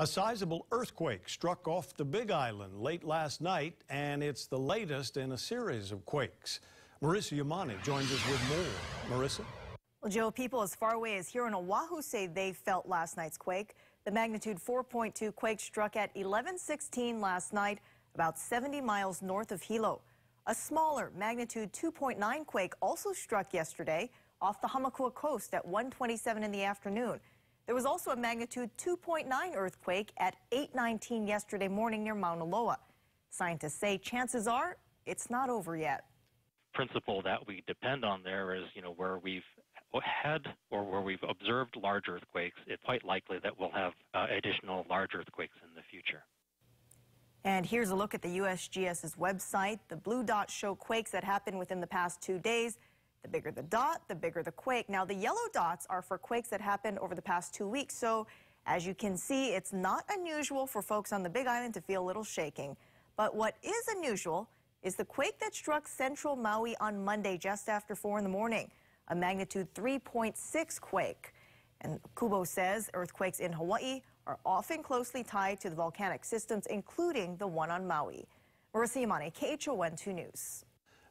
A sizable earthquake struck off the Big Island late last night, and it's the latest in a series of quakes. Marisa Yamane joins us with more. Marisa? Well, Joe, people as far away as here in Oahu say they felt last night's quake. The magnitude 4.2 quake struck at 1116 last night, about 70 miles north of Hilo. A smaller magnitude 2.9 quake also struck yesterday off the Hamakua coast at 127 in the afternoon. There was also a magnitude 2.9 earthquake at 8:19 yesterday morning near Mauna Loa. Scientists say chances are it's not over yet. Principle that we depend on there is, you know, where we've had or where we've observed large earthquakes, it's quite likely that we'll have uh, additional large earthquakes in the future. And here's a look at the USGS's website. The blue dots show quakes that happened within the past two days. The bigger the dot, the bigger the quake. Now, the yellow dots are for quakes that happened over the past two weeks. So, as you can see, it's not unusual for folks on the Big Island to feel a little shaking. But what is unusual is the quake that struck central Maui on Monday just after 4 in the morning, a magnitude 3.6 quake. And Kubo says earthquakes in Hawaii are often closely tied to the volcanic systems, including the one on Maui. Marisa Yamane, KHON 2 News.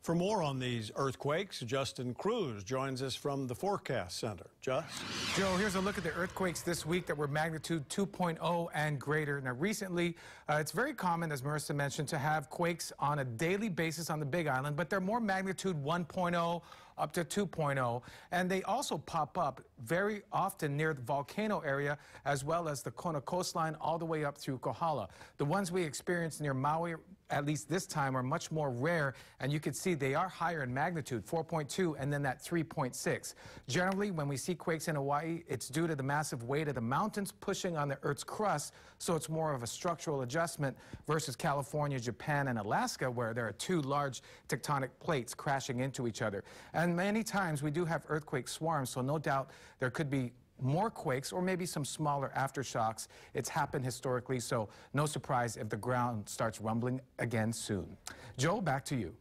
For more on these earthquakes, Justin Cruz joins us from the Forecast Center. Just? Joe, here's a look at the earthquakes this week that were magnitude 2.0 and greater. Now, recently, uh, it's very common, as Marisa mentioned, to have quakes on a daily basis on the Big Island, but they're more magnitude 1.0 up to 2.0. And they also pop up very often near the volcano area as well as the Kona coastline all the way up through Kohala. The ones we experienced near Maui, at least this time, are much more rare. And you can see they are higher in magnitude, 4.2 and then that 3.6. Generally, when we see quakes in Hawaii, it's due to the massive weight of the mountains pushing on the Earth's crust. So it's more of a structural adjustment versus California, Japan, and Alaska, where there are two large tectonic plates crashing into each other. And and many times we do have earthquake swarms, so no doubt there could be more quakes or maybe some smaller aftershocks. It's happened historically, so no surprise if the ground starts rumbling again soon. Joe, back to you.